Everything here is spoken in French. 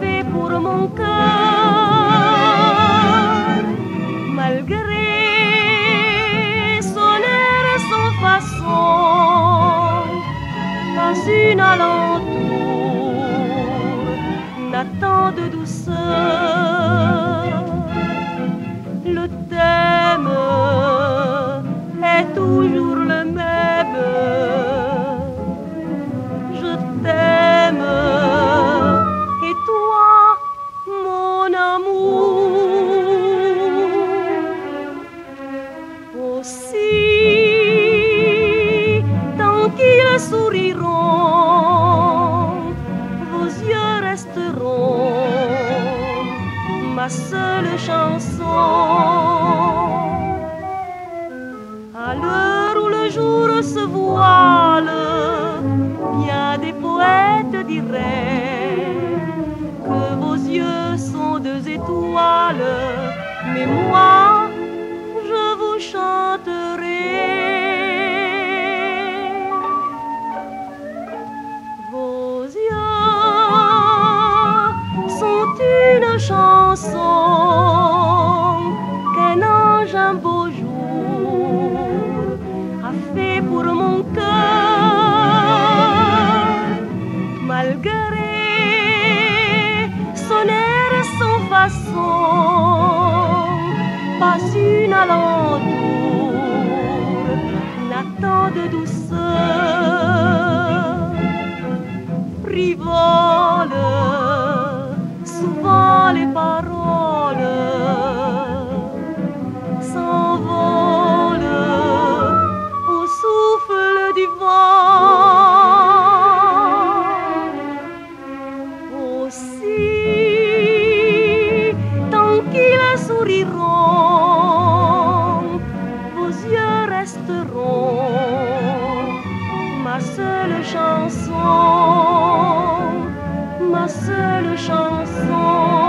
fait pour mon cœur. N'attend de douceur. Le thème est toujours le même. Je t'aime et toi, mon amour, aussi tant qu'ils souriront, seule chanson. À l'heure où le jour se voile, bien des poètes diraient que vos yeux sont deux étoiles, mais moi, je vous chanterai. Vos yeux sont une chanson a fait pour mon cœur. Malgré son air et son façon, pas une alentour n'attend de douceur frivole, souvent les paroles Aussi, tant qu'ils souriront, vos yeux resteront ma seule chanson, ma seule chanson,